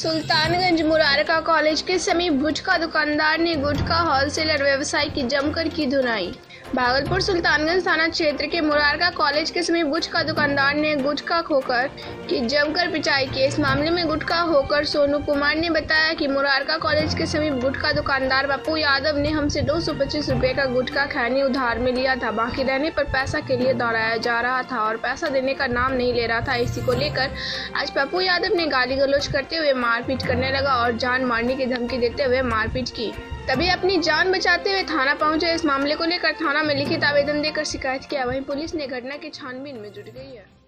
Sultanganj Murarka college के समीप गुटखा दुकानदार ने गुटखा होलसेलर व्यवसाय की जमकर की धुनाई। भागलपुर सुल्तानगंज थाना क्षेत्र के मुरारका कॉलेज के समीप गुटखा दुकानदार ने गुटखा खोकर की जमकर पिटाई की। इस मामले में गुटखा होकर सोनू कुमार ने बताया कि मुरारका कॉलेज के समीप गुटखा दुकानदार बापू यादव ने हमसे दो सौ पच्चीस रूपए का गुटखा खैनी उधार में लिया था। बाकी रहने पर पैसा के लिए दौड़ाया जा रहा था और पैसा देने का नाम नहीं ले रहा था। इसी को लेकर आज पप्पू यादव ने गाली गलौज करते हुए मारपीट करने लगा और जान मारने की धमकी देते हुए मारपीट की। तभी अपनी जान बचाते हुए थाना पहुँचे। इस मामले को लेकर थाना में लिखित आवेदन देकर शिकायत किया। वहीं पुलिस ने घटना की छानबीन में जुट गई है।